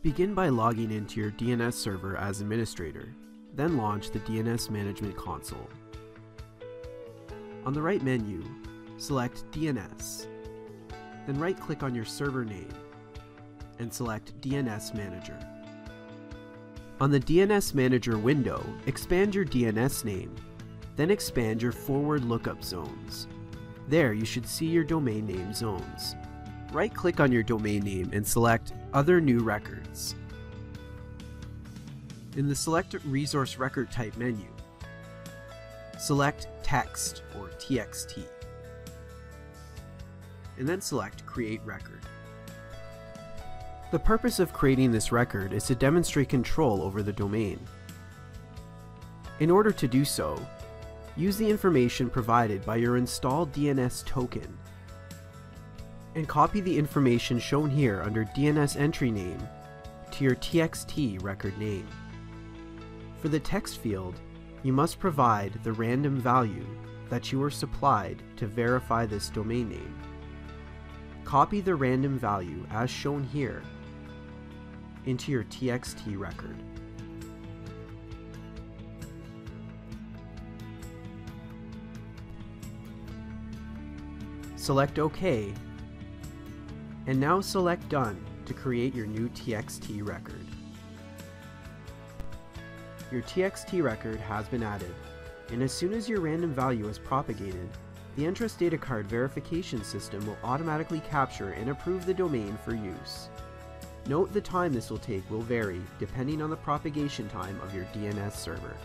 Begin by logging into your DNS server as administrator, then launch the DNS Management Console. On the right menu, select DNS, then right-click on your server name and select DNS Manager. On the DNS Manager window, expand your DNS name, then expand your forward lookup zones. There you should see your domain name zones. Right-click on your domain name and select Other New Records. In the Select Resource Record Type menu, select Text or TXT, and then select Create Record. The purpose of creating this record is to demonstrate control over the domain. In order to do so, use the information provided by your installed DNS token and copy the information shown here under DNS entry name to your TXT record name. For the text field, you must provide the random value that you were supplied to verify this domain name. Copy the random value as shown here into your TXT record. Select OK, and now select Done to create your new TXT record. Your TXT record has been added, and as soon as your random value is propagated, the Entrust Datacard verification system will automatically capture and approve the domain for use. Note the time this will take will vary depending on the propagation time of your DNS server.